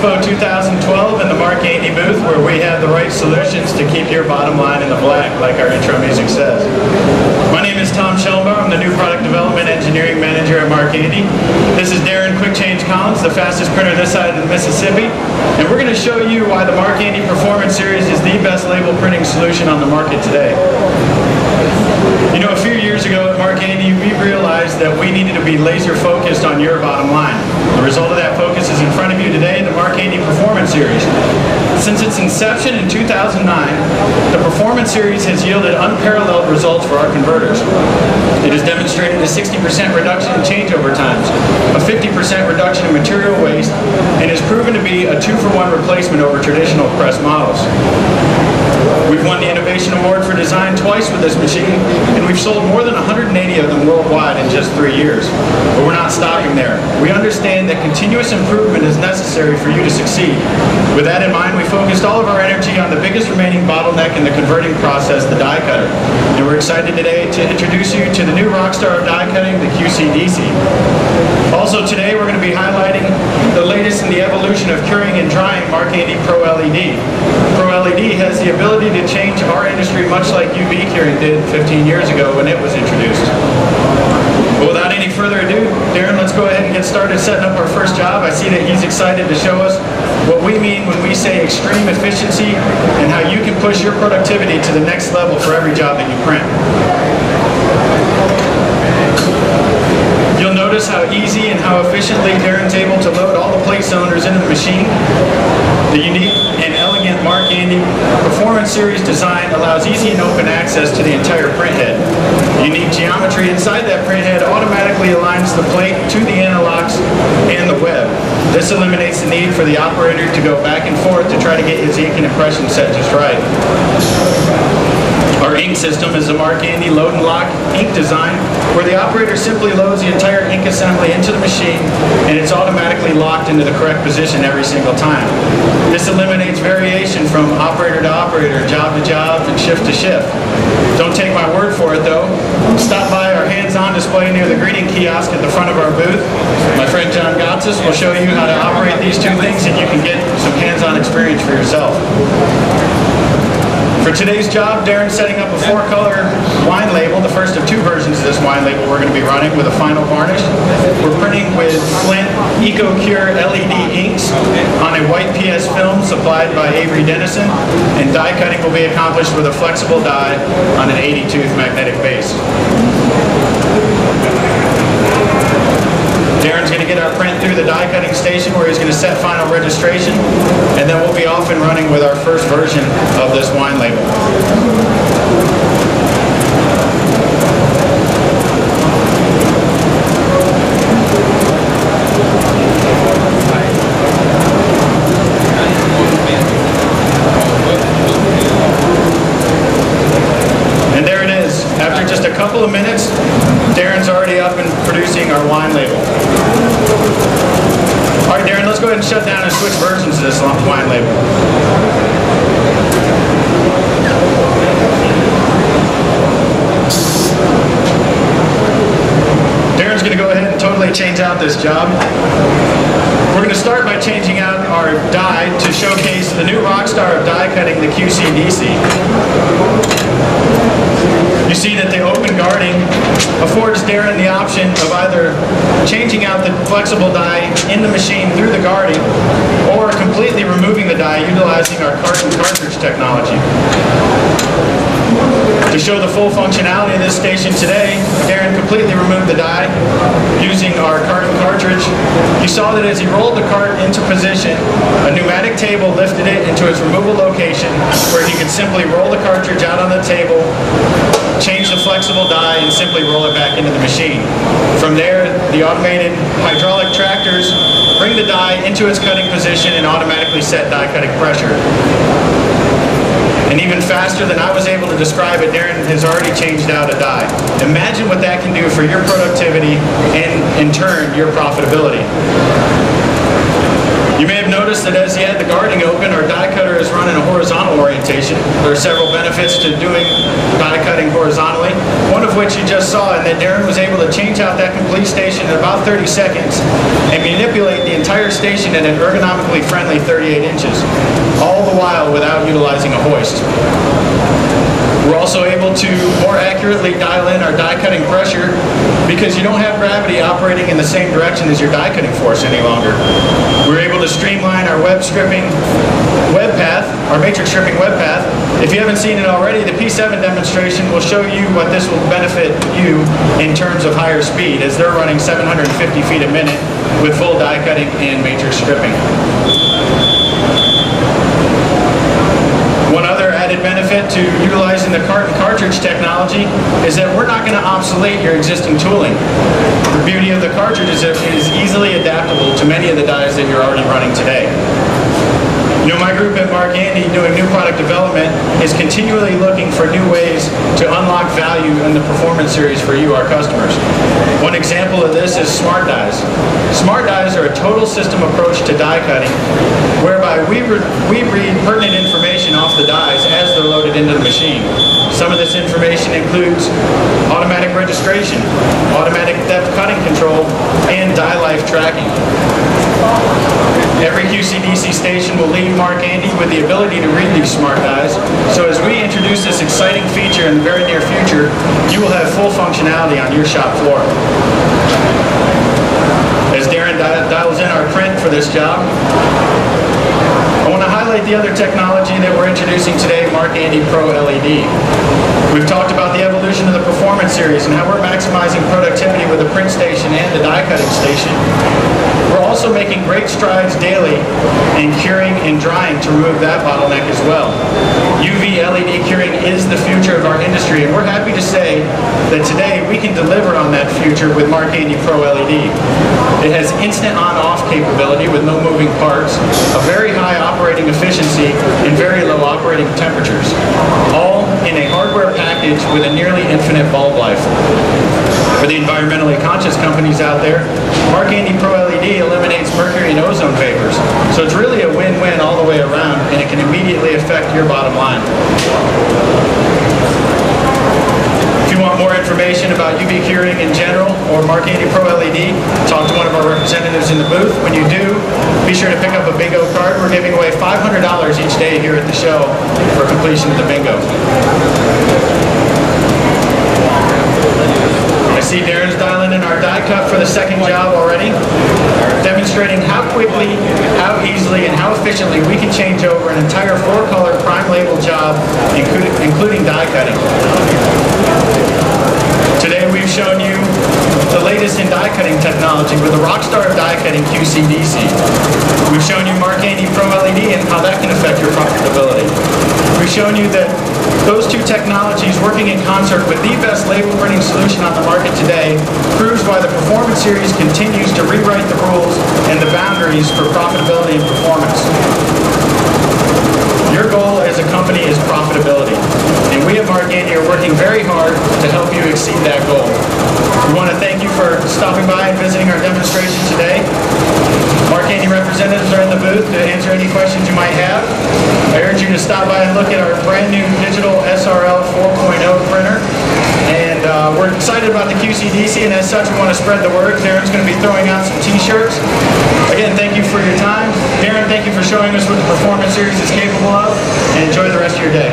Expo 2012 in the Mark Andy booth where we have the right solutions to keep your bottom line in the black, like our intro music says. My name is Tom Schellenbaum. I'm the new product development engineering manager at Mark Andy. This is Darren Quick Change Collins, the fastest printer this side of the Mississippi. And we're going to show you why the Mark Andy Performance Series is the best label printing solution on the market today. You know, a few years ago at Mark Andy, we realized that we needed to be laser focused on your bottom line. The result of that focus is in front of you today, Andy Performance Series. Since its inception in 2009, the Performance Series has yielded unparalleled results for our converters. It has demonstrated a 60% reduction in changeover times, a 50% reduction in material waste, and has proven to be a two-for-one replacement over traditional press models. We've won the Innovation Award for Design twice with this machine, and we've sold more than 180 of them worldwide in just three years. But we're not stopping there. We understand that continuous improvement is necessary for you to succeed. With that in mind, we focused all of our energy on the biggest remaining bottleneck in the converting process, the die cutter. And we're excited today to introduce you to the new rock star of die cutting, the QCDC. Also today, we're going to be highlighting the latest in the evolution of curing and drying Mark Andy Pro LED. Pro LED has the ability to change our industry much like UV curing did 15 years ago when it was introduced. But without any further ado, Darren, let's go ahead and get started setting up our first job. I see that he's excited to show us what we mean when we say extreme efficiency and how you can push your productivity to the next level for every job that you print. You'll notice how easy and how efficiently Darren's able to load all the plate cylinders into the machine. The unique and Mark Performance Series design allows easy and open access to the entire printhead. Unique geometry inside that printhead automatically aligns the plate to the interlocks and the web. This eliminates the need for the operator to go back and forth to try to get his ink and impression set just right. Our ink system is a Mark Andy load and lock ink design where the operator simply loads the entire ink assembly into the machine and it's automatically locked into the correct position every single time. This eliminates variation from operator to operator, job to job, and shift to shift. Don't take my word for it though. Stop by our hands-on display near the greeting kiosk at the front of our booth. My friend John Gotsis will show you how to operate these two things and you can get some hands-on experience for yourself. For today's job, Darren's setting up a four-color wine label, the first of two versions of this wine label we're going to be running with a final varnish. We're printing with Flint EkoCure LED inks on a white PS film supplied by Avery Dennison, and die cutting will be accomplished with a flexible die on an 80-tooth magnetic base. Darren's going to get our print through the die cutting station where he's going to set final registration and then we'll be off and running with our first version of this wine label. And there it is. After just a couple of minutes, Darren's already up and producing our wine label. All right, Darren, let's go ahead and shut down and switch versions of this wine label. Darren's going to go ahead and totally change out this job. We're going to start by changing out our die to showcase the new rock star of die cutting, the QCDC. You see that the open guarding affords Darren the option of either changing out the flexible die in the machine through the guarding or completely removing the die utilizing our carton cartridge technology. To show the full functionality of this station today, Darren completely removed the die using our carton cartridge. You saw that as he rolled the cart into position, a pneumatic table lifted it into its removal location where he could simply roll the cartridge out on the table, change the flexible die, and simply roll it back into the machine. From there, the automated hydraulic tractors bring the die into its cutting position and automatically set die cutting pressure. And even faster than I was able to describe it, Darren has already changed out a die. Imagine what that can do for your productivity and, in turn, your profitability. You may have noticed notice that as you had the guarding open, our die cutter is running a horizontal orientation. There are several benefits to doing die cutting horizontally, one of which you just saw, and that Darren was able to change out that complete station in about 30 seconds and manipulate the entire station in an ergonomically friendly 38 inches, all the while without utilizing a hoist. We're also able to more accurately dial in our die cutting pressure because you don't have gravity operating in the same direction as your die cutting force any longer. We're able to streamline web stripping web path, our matrix stripping web path. If you haven't seen it already, the P7 demonstration will show you what this will benefit you in terms of higher speed as they're running 750 feet a minute with full die cutting and matrix stripping. One other added benefit to utilizing the cart cartridge technology is that we're not going to obsolete your existing tooling. The beauty of the cartridge is that it is easily adaptable to many of the dies that you're already running today. You know, my group at Mark Andy doing new product development is continually looking for new ways to unlock value in the performance series for you, our customers. One example of this is smart dies. Smart dies are a total system approach to die cutting whereby we, re we read pertinent information off the dies into the machine. Some of this information includes automatic registration, automatic depth cutting control, and die life tracking. Every QCDC station will leave Mark Andy with the ability to read these smart dies. So as we introduce this exciting feature in the very near future, you will have full functionality on your shop floor. As Darren dials in our print for this job, I want to highlight the other technology that we're introducing today, Mark Andy Pro LED. We've talked about the evolution of the Performance Series and how we're maximizing productivity with the print station and the die cutting station. We're also making great strides daily in curing and drying to remove that bottleneck as well. UV LED curing is the future of our industry, and we're happy to say that today we can deliver on that future with Mark Andy Pro LED. It has instant on-off capability with no moving parts, a very high operating efficiency, and very low operating temperatures, all in a hardware package with a nearly infinite bulb life. For the environmentally conscious companies out there, Mark Andy Pro LED eliminates mercury and ozone vapors. So it's really a win-win all the way around, and it can immediately affect your bottom line. If you want more information about UV curing in general or Mark Andy Pro LED, talk to one of our representatives in the booth. When you do, be sure to pick up a bingo card. We're giving away $500 each day here at the show for completion of the bingo. I see Darren's dialing in our die cut for the second job already, demonstrating how quickly, how easily, and how efficiently we can change over an entire four-color prime label job, including, including die cutting. In die cutting technology with the Rockstar of Die Cutting QC-DC. We've shown you Mark Andy Pro LED and how that can affect your profitability. We've shown you that those two technologies working in concert with the best label printing solution on the market today proves why the Performance Series continues to rewrite the rules and the boundaries for profitability and performance. Your goal as a company is profitability, and we at Mark Andy are working very hard to help you exceed that goal. We want to thank stopping by and visiting our demonstration today. Mark Andy representatives are in the booth to answer any questions you might have. I urge you to stop by and look at our brand new digital SRL 4.0 printer. And uh, we're excited about the QCDC, and as such, we want to spread the word. Darren's going to be throwing out some t-shirts. Again, thank you for your time. Darren, thank you for showing us what the Performance Series is capable of, and enjoy the rest of your day.